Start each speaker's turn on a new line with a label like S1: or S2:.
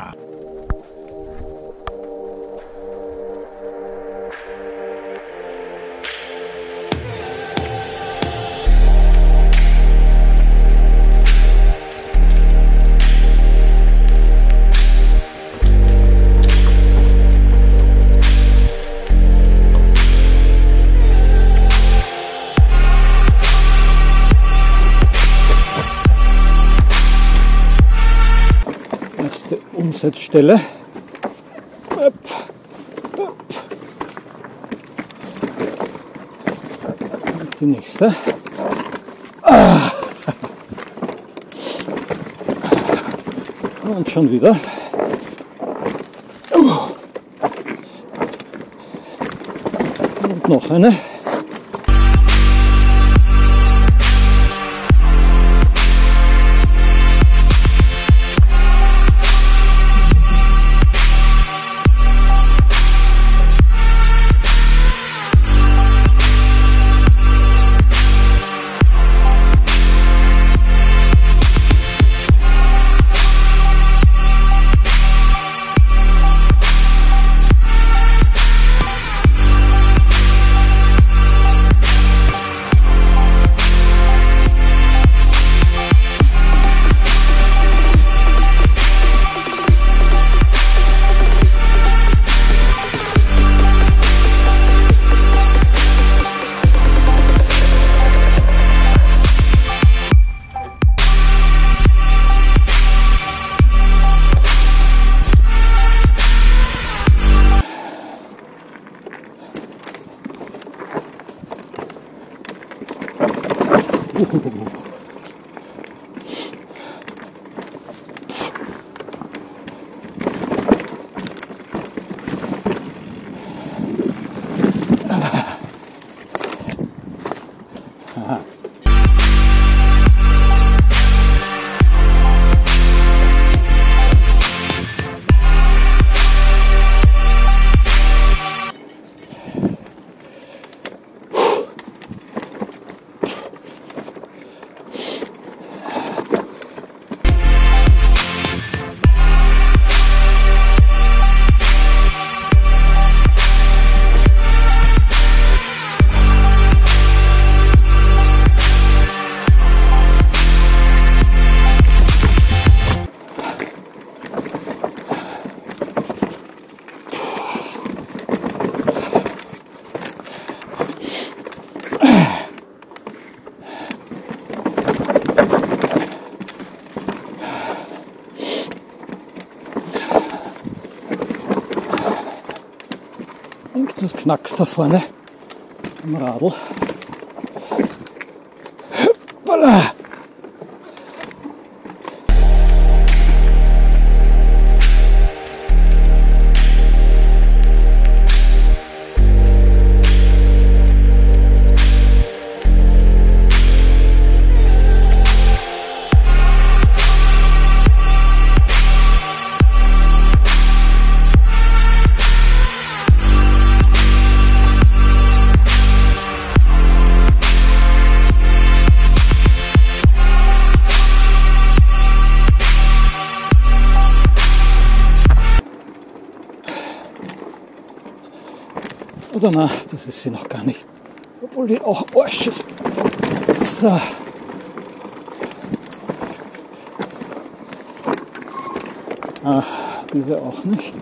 S1: Ah. Umsetzstelle. Upp, upp. Die nächste. Ah. Und schon wieder. Und noch eine. Ha, ha, ha, ha. Irgendwas knackst da vorne am Radl. Hoppala. Oder na, das ist sie noch gar nicht. Obwohl die auch Arsch ist. So. Ah, diese auch nicht.